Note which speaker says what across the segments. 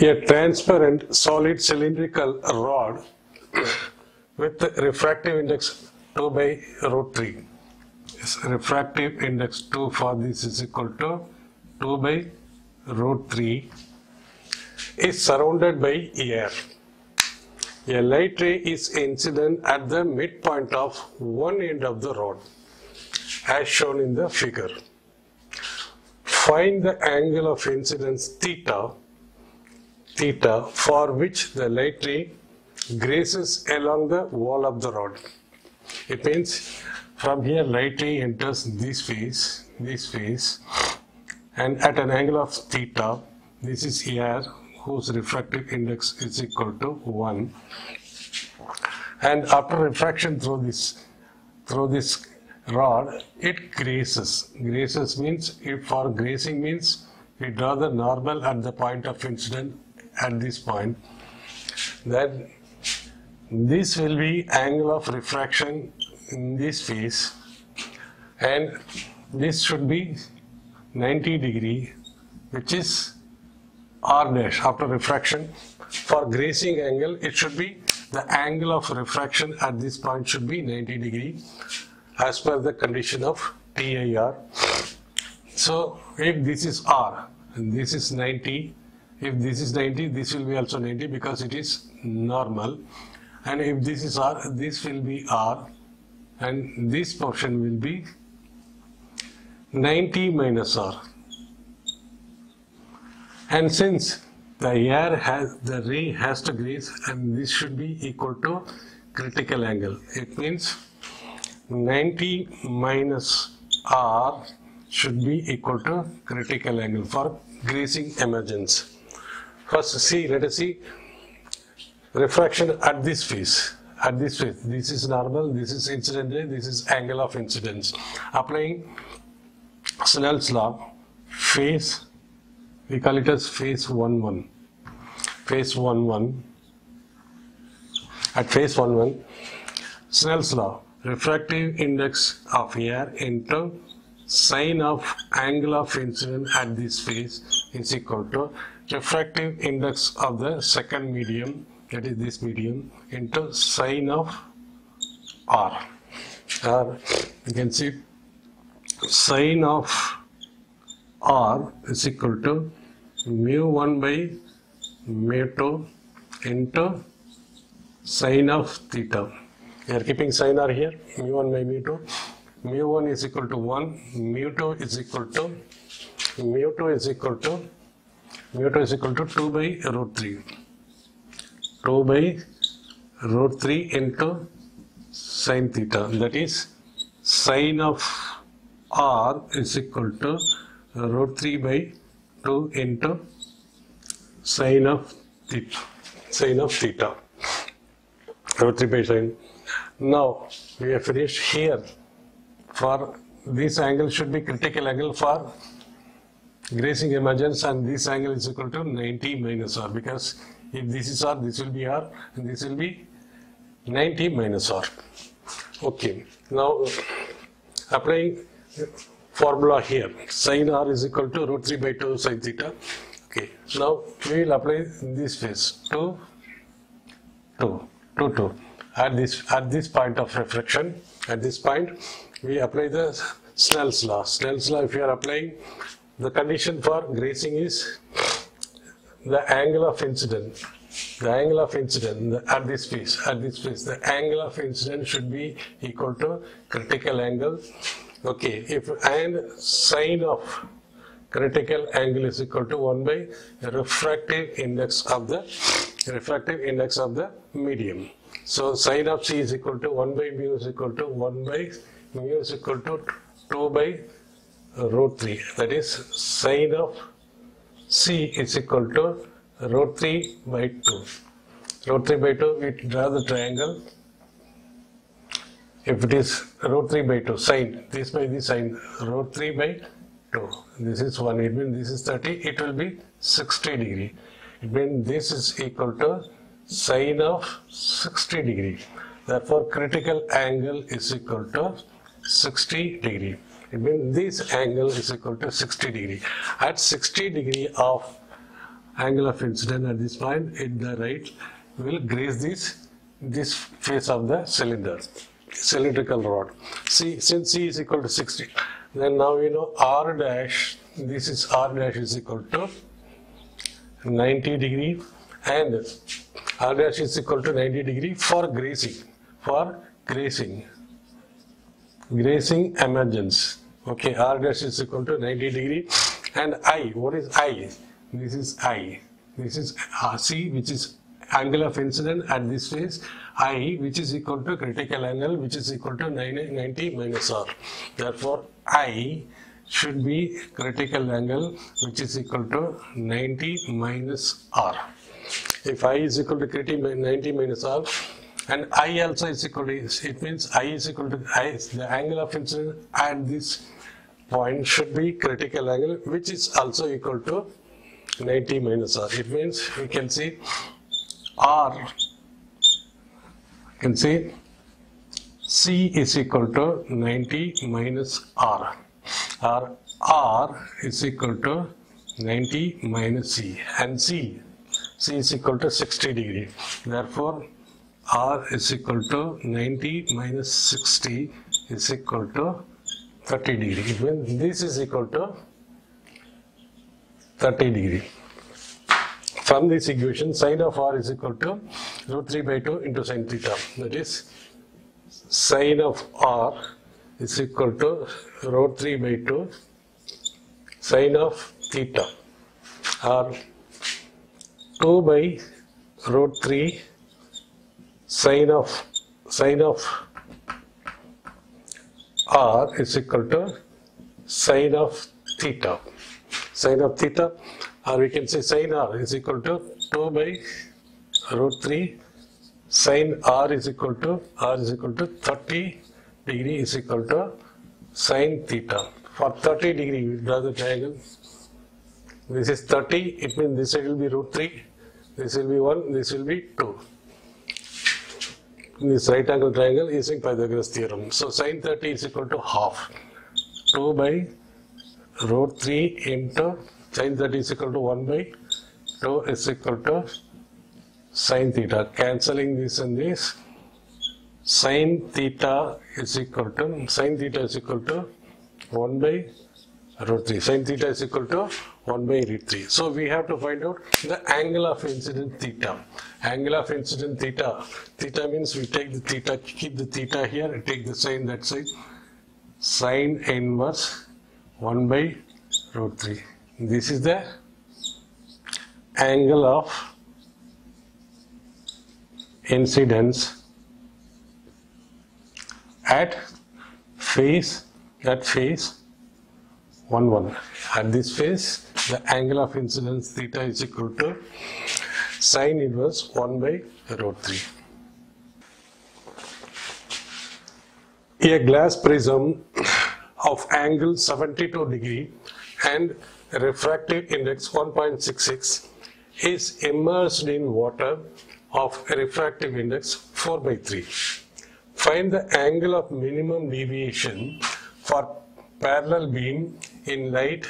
Speaker 1: A transparent solid cylindrical rod with refractive index 2 by root 3. Yes, refractive index 2 for this is equal to 2 by root 3 is surrounded by air. A light ray is incident at the midpoint of one end of the rod as shown in the figure. Find the angle of incidence theta theta for which the light ray graces along the wall of the rod. It means from here light ray enters this phase, this phase and at an angle of theta, this is air whose refractive index is equal to 1 and after refraction through this through this rod it graces graces means if for grazing means we draw the normal at the point of incident at this point that this will be angle of refraction in this phase and this should be 90 degree which is r dash after refraction for grazing angle it should be the angle of refraction at this point should be 90 degree as per the condition of TIR. So if this is R and this is 90, if this is 90, this will be also 90 because it is normal. And if this is R, this will be R and this portion will be 90 minus R. And since the air has, the ray has to graze and this should be equal to critical angle. It means 90 minus R should be equal to critical angle for grazing emergence. First see, let us see refraction at this phase. At this phase, this is normal, this is incident ray, this is angle of incidence. Applying Snell's law, phase, we call it as phase 1 1. Phase 1 1. At phase 1 1, Snell's law, refractive index of air into sine of angle of incidence at this phase is equal to refractive index of the second medium that is this medium into sine of r. Or you can see sine of r is equal to mu 1 by mu 2 into sine of theta. We are keeping sine r here mu 1 by mu 2 mu 1 is equal to 1 mu 2 is equal to mu 2 is equal to mu 2 is equal to 2 by root 3 2 by root 3 into sine theta. That is sine of r is equal to root 3 by 2 into sine of theta. Sine of theta. Root 3 by sine now we have finished here. For this angle should be critical angle for grazing emergence and this angle is equal to 90 minus r because if this is r this will be r and this will be 90 minus r. Okay now applying formula here. Sine r is equal to root 3 by 2 sine theta. Okay now we will apply this phase 2 2 2 2 at this at this point of refraction at this point we apply the Snell's law. Snell's law if you are applying the condition for grazing is the angle of incident. The angle of incident at this phase at this phase the angle of incident should be equal to critical angle. Okay if and sine of critical angle is equal to 1 by refractive index of the refractive index of the medium. So sine of c is equal to 1 by mu is equal to 1 by mu is equal to 2 by root 3 that is sine of c is equal to root 3 by 2 root 3 by 2 we draw the triangle. If it is root 3 by 2 sine this by this sine root 3 by 2 this is 1 it means this is 30 it will be 60 degree. It means this is equal to sine of 60 degree. Therefore critical angle is equal to 60 degree it means this angle is equal to 60 degree. At 60 degree of angle of incidence at this point in the right will graze this this face of the cylinder cylindrical rod. See, since c is equal to 60 then now you know r dash this is r dash is equal to 90 degree and r dash is equal to 90 degree for grazing for grazing grazing emergence. Okay r dash is equal to 90 degree. And i what is i? This is i. This is c which is angle of incidence at this phase i which is equal to critical angle which is equal to 90 minus r. Therefore i should be critical angle which is equal to 90 minus r. If i is equal to critical 90 minus r and i also is equal to it means i is equal to i is the angle of incidence at this point should be critical angle which is also equal to 90 minus r. It means we can see r you can see c is equal to 90 minus r. Or r is equal to 90 minus c. And c c is equal to 60 degree. Therefore r is equal to 90 minus 60 is equal to 30 degree. It this is equal to 30 degree. From this equation sine of r is equal to root 3 by 2 into sine theta. That is sine of r is equal to root 3 by 2 sine of theta. Or 2 by root 3 sine of sine of r is equal to sine of theta. Sine of theta or we can say sine r is equal to 2 by root 3 sine r is equal to r is equal to 30 degree is equal to sine theta. For 30 degree we draw the triangle. This is 30 it means this side will be root 3 this will be 1 this will be 2 this right angle triangle using Pythagoras theorem so sine 30 is equal to half 2 by root 3 into sine 30 is equal to 1 by 2 is equal to sine theta. Cancelling this and this, sine theta is equal to, sine theta is equal to 1 by root 3. Sine theta is equal to 1 by root 3. So we have to find out the angle of incidence theta. Angle of incidence theta. Theta means we take the theta, keep the theta here, and take the sine that side. Sine inverse 1 by root 3. This is the angle of incidence at phase that phase 1 1 at this phase the angle of incidence theta is equal to sine inverse 1 by root 3 a glass prism of angle 72 degree and refractive index 1.66 is immersed in water of refractive index 4 by 3. Find the angle of minimum deviation for parallel beam in light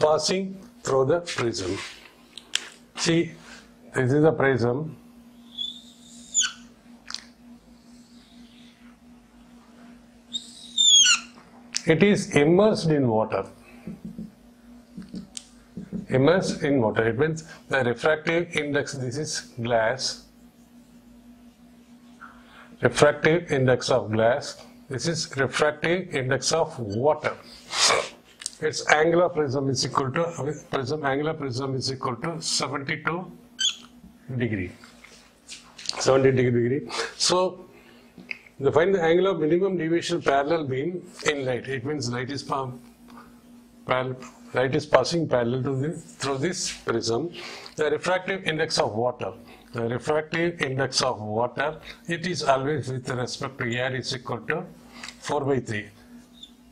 Speaker 1: passing through the prism. See, this is the prism. It is immersed in water immersed in water. It means the refractive index, this is glass. Refractive index of glass. This is refractive index of water. Its angular prism is equal to prism angular prism is equal to 72 degree. 70 degree. So the find the angle of minimum deviation parallel beam in light. It means light is light is passing parallel to this through this prism. The refractive index of water. The refractive index of water, it is always with respect to air is equal to 4 by 3.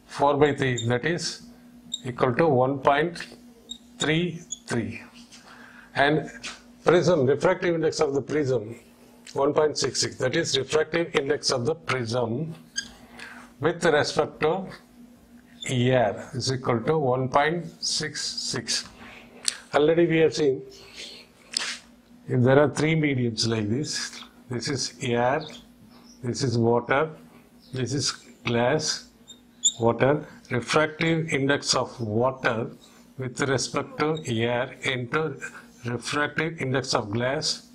Speaker 1: 4 by 3 that is equal to 1.33 and prism refractive index of the prism 1.66 that is refractive index of the prism with respect to air is equal to 1.66. Already we have seen if there are three mediums like this, this is air, this is water, this is glass, water, refractive index of water with respect to air into refractive index of glass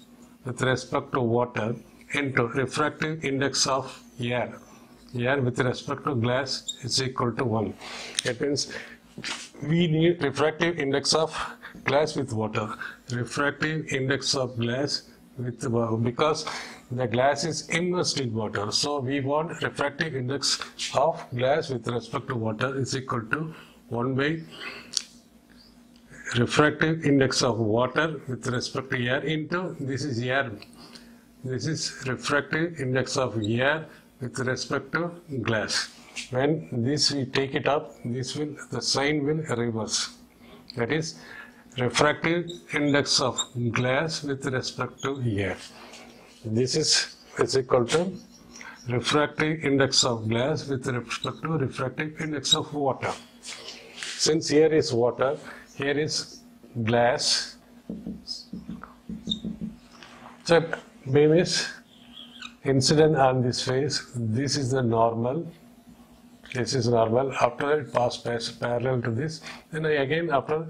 Speaker 1: with respect to water into refractive index of air. Air with respect to glass is equal to 1. It means we need refractive index of glass with water. Refractive index of glass with because the glass is immersed in water. So we want refractive index of glass with respect to water is equal to 1 by refractive index of water with respect to air into this is air. This is refractive index of air with respect to glass. When this we take it up, this will the sign will reverse. That is refractive index of glass with respect to air. This is, is equal to refractive index of glass with respect to refractive index of water. Since here is water, here is glass. So beam is incident on this face. This is the normal. This is normal. After it pass parallel to this, then again after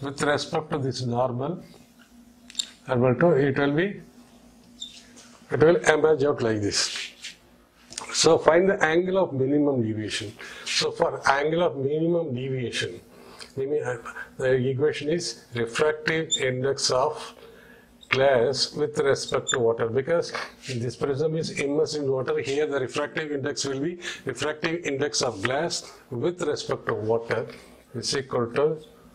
Speaker 1: with respect to this normal, normal it will be it will emerge out like this. So find the angle of minimum deviation. So for angle of minimum deviation, the equation is refractive index of glass with respect to water because this prism is immersed in water here the refractive index will be refractive index of glass with respect to water is equal to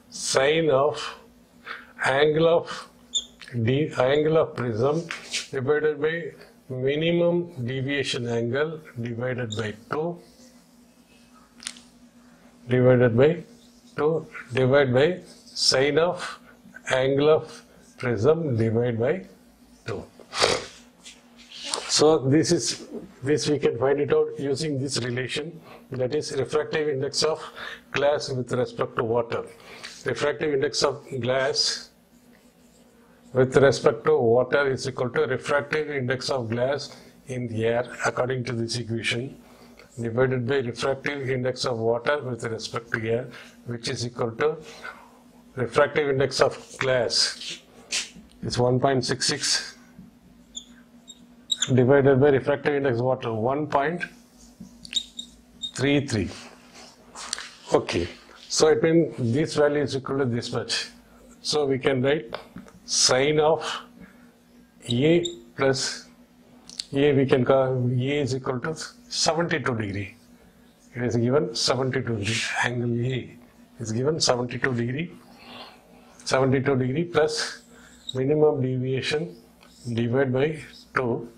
Speaker 1: sine of angle of the angle of prism divided by minimum deviation angle divided by 2 divided by 2 divided by sine of angle of prism divided by 2. So this is this we can find it out using this relation that is refractive index of glass with respect to water. Refractive index of glass with respect to water is equal to refractive index of glass in the air according to this equation divided by refractive index of water with respect to air which is equal to refractive index of glass is 1.66 divided by refractive index water 1.33 okay so it means this value is equal to this much. So we can write sine of A plus A we can call A is equal to 72 degree. It is given 72 degree. Angle A is given 72 degree. 72 degree plus minimum deviation divided by 2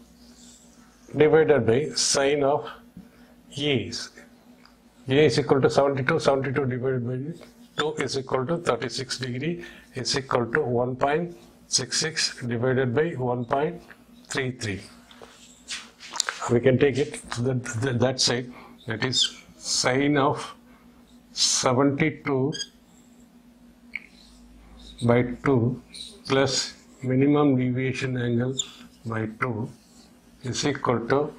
Speaker 1: divided by sine of A. A is equal to 72, 72 divided by 2 is equal to 36 degree is equal to 1.66 divided by 1.33. We can take it to the, the, that side that is sine of 72 by 2 plus minimum deviation angle by 2 is equal to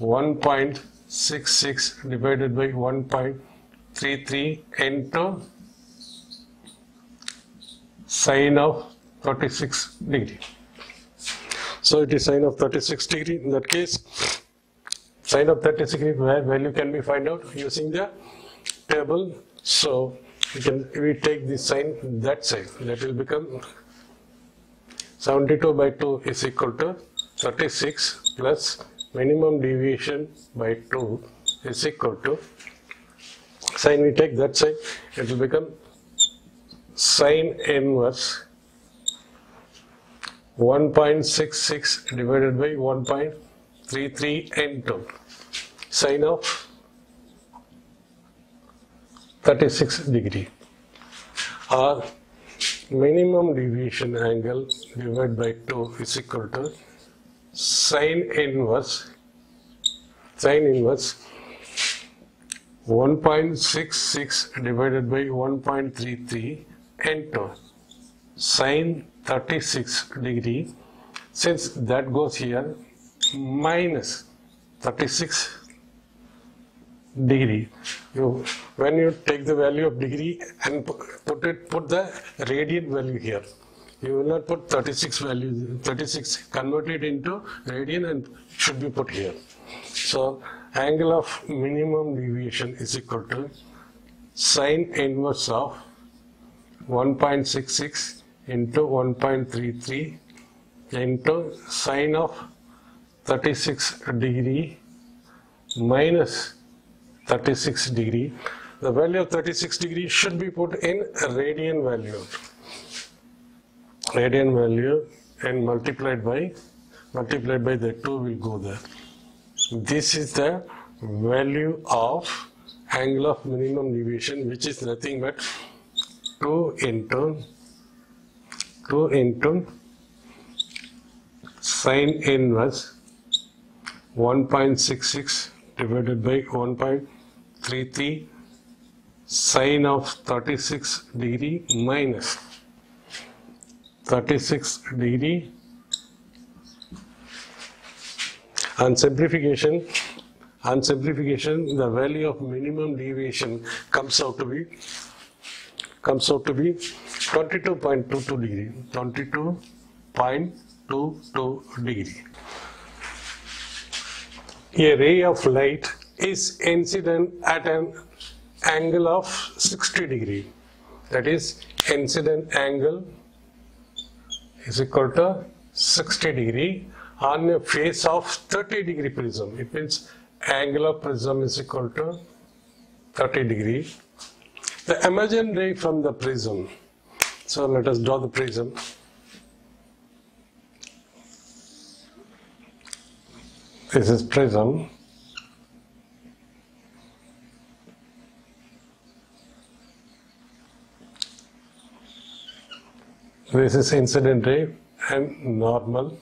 Speaker 1: 1.66 divided by 1.33 into sine of 36 degree. So it is sine of 36 degree. In that case, sine of 36 degree value can be find out using the table. So we can we take the sine that side. That will become 72 by 2 is equal to 36 plus minimum deviation by 2 is equal to sine we take that side it will become sine inverse 1.66 divided by 1.33 into sine of 36 degree. Or minimum deviation angle divided by 2 is equal to sine inverse sine inverse 1.66 divided by 1.33 into sine 36 degree since that goes here minus 36 degree. You, when you take the value of degree and put it, put the radian value here. You will not put 36 value, 36 convert it into radian and should be put here. So angle of minimum deviation is equal to sine inverse of 1.66 into 1.33 into sine of 36 degree minus 36 degree. The value of 36 degree should be put in radian value. Radian value and multiplied by multiplied by the 2 will go there. This is the value of angle of minimum deviation which is nothing but 2 into 2 into sine inverse 1.66 divided by 1.33 sine of 36 degree minus 36 degree. On simplification on simplification the value of minimum deviation comes out to be comes out to be 22.22 degree 22.22 degree a ray of light is incident at an angle of 60 degree. That is incident angle is equal to 60 degree on a face of 30 degree prism. It means angle of prism is equal to 30 degree. The emergent ray from the prism. So let us draw the prism. This is prism. This is incident ray and normal.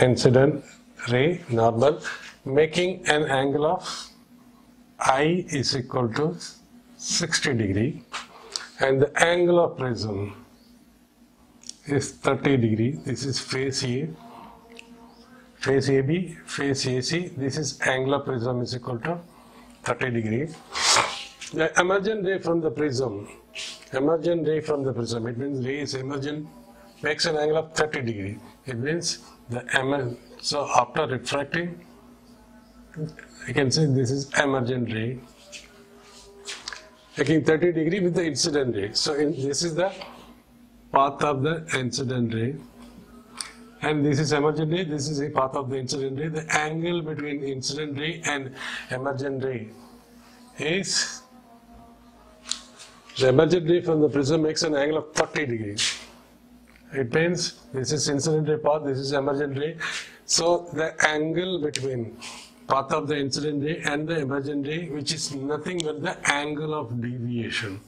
Speaker 1: Incident ray normal making an angle of I is equal to 60 degree and the angle of prism is 30 degree. This is face A, face AB, face AC. This is angle of prism is equal to 30 degree. The emergent ray from the prism, emergent ray from the prism, it means ray is emergent, makes an angle of 30 degree. It means the emer so after refracting, I can say this is emergent ray taking 30 degree with the incident ray. So in, this is the path of the incident ray and this is emergent ray, this is a path of the incident ray. The angle between incident ray and emergent ray is the emergent ray from the prism makes an angle of 30 degrees. It means this is incident ray path, this is emergent ray. So the angle between path of the incident ray and the emergent ray, which is nothing but the angle of deviation.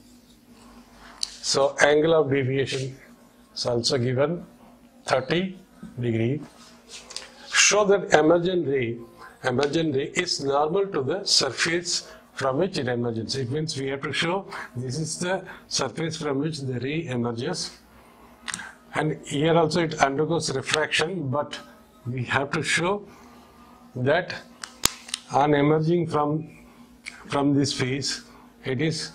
Speaker 1: So angle of deviation is also given 30 degree. Show that emergent ray, emergent ray is normal to the surface from which it emerges. It means we have to show this is the surface from which the ray emerges. And here also it undergoes refraction, but we have to show that on emerging from from this face, it is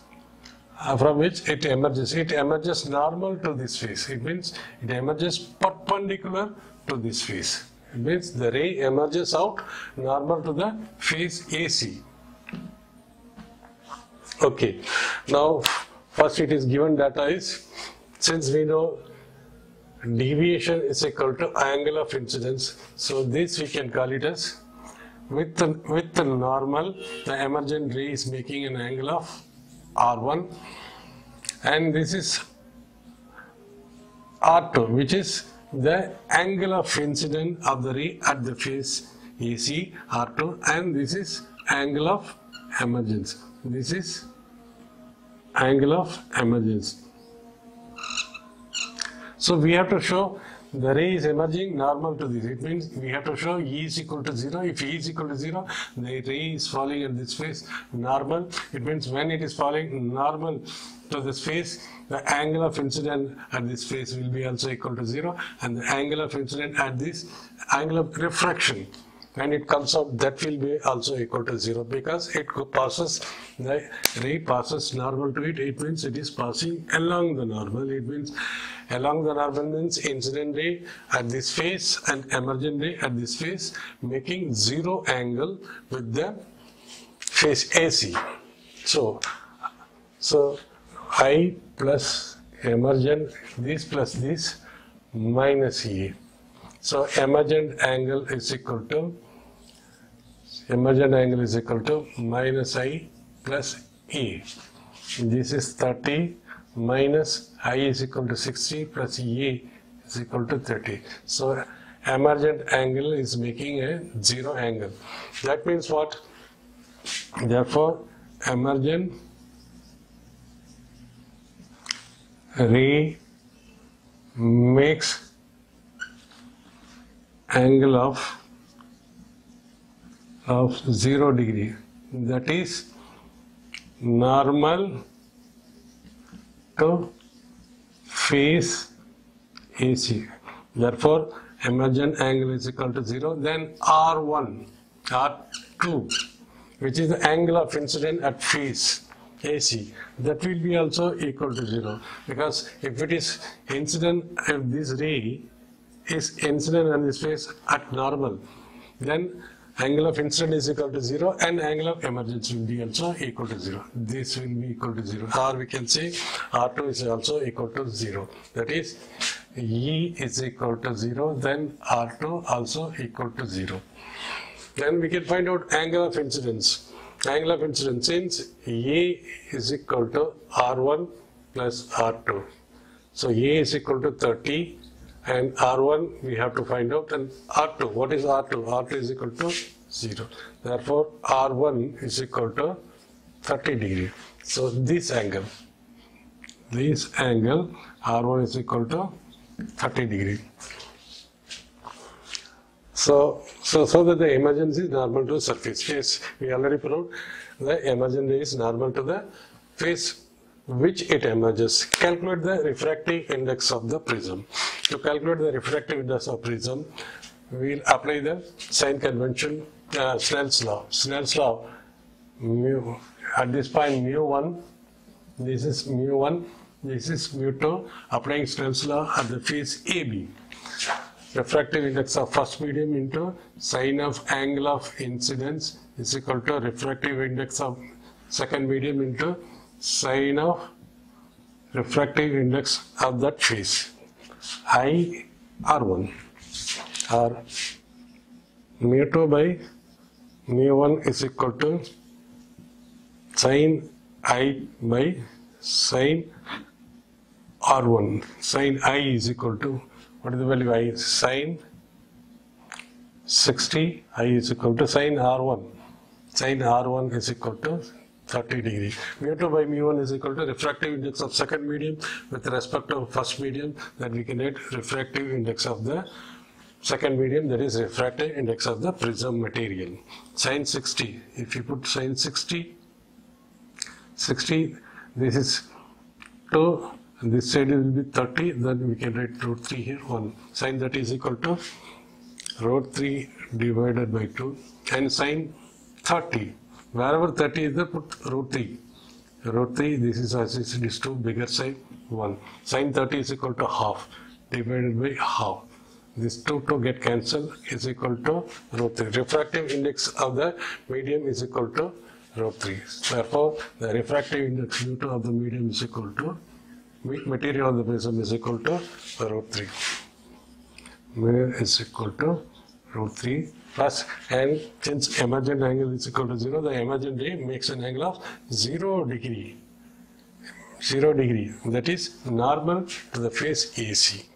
Speaker 1: uh, from which it emerges. It emerges normal to this face. It means it emerges perpendicular to this face. It means the ray emerges out normal to the face AC. Okay, now first it is given data is since we know deviation is equal to angle of incidence, so this we can call it as with the, with the normal, the emergent ray is making an angle of R1 and this is R2 which is the angle of incidence of the ray at the face AC R2 and this is angle of emergence. This is angle of emergence. So we have to show the ray is emerging normal to this. It means we have to show E is equal to 0. If E is equal to 0, the ray is falling at this phase normal. It means when it is falling normal to this phase, the angle of incident at this phase will be also equal to 0 and the angle of incident at this angle of refraction when it comes out that will be also equal to 0 because it passes the ray passes normal to it. It means it is passing along the normal. It means along the normal means incident ray at this phase and emergent ray at this phase making zero angle with the phase AC so so I plus emergent this plus this minus E so emergent angle is equal to emergent angle is equal to minus I plus E. This is 30 minus I is equal to 60 plus E is equal to 30. So emergent angle is making a zero angle. That means what? Therefore emergent makes angle of of 0 degree. That is normal to phase AC therefore emergent angle is equal to 0 then R1 R2 which is the angle of incident at phase AC that will be also equal to 0 because if it is incident if this ray is incident on this phase at normal, then angle of incident is equal to 0 and angle of emergence will be also equal to 0. This will be equal to 0 or we can say R2 is also equal to 0. That is E is equal to 0 then R2 also equal to 0. Then we can find out angle of incidence. Angle of incidence since A is equal to R1 plus R2. So A is equal to 30 and R1 we have to find out. And R2 what is R2 R2 is equal to 0 therefore R1 is equal to 30 degree. So this angle this angle R1 is equal to 30 degree. So so so that the emergence is normal to the surface. Yes we already proved the emergence is normal to the face which it emerges. Calculate the refractive index of the prism. To calculate the refractive index of prism, we'll apply the sign convention, uh, Snell's law. Snell's law, mu, at this point mu1, this is mu1, this is mu2, applying Snell's law at the face AB. Refractive index of first medium into sine of angle of incidence is equal to refractive index of second medium into sine of refractive index of that phase I R1 or mu2 by mu1 is equal to sine I by sine R1 sine I is equal to what is the value I? Sine 60 I is equal to sine R1 sine R1 is equal to 30 degree. Mu2 by mu1 is equal to refractive index of second medium with respect to first medium that we can get refractive index of the second medium that is refractive index of the prism material. Sine 60, if you put sine 60, 60, this is 2, this side will be 30, then we can write root 3 here, 1. Sine that is equal to root 3 divided by 2 and sine 30 Wherever 30 is there, put root 3. Root 3, this is as it is 2, bigger side 1. Sine 30 is equal to half divided by half. This 2 to get cancelled is equal to root 3. Refractive index of the medium is equal to root 3. Therefore, the refractive index due to of the medium is equal to material of the prism is equal to root 3. Mu is equal to root 3 plus and since emergent angle is equal to 0 the emergent ray makes an angle of 0 degree. 0 degree. That is normal to the face AC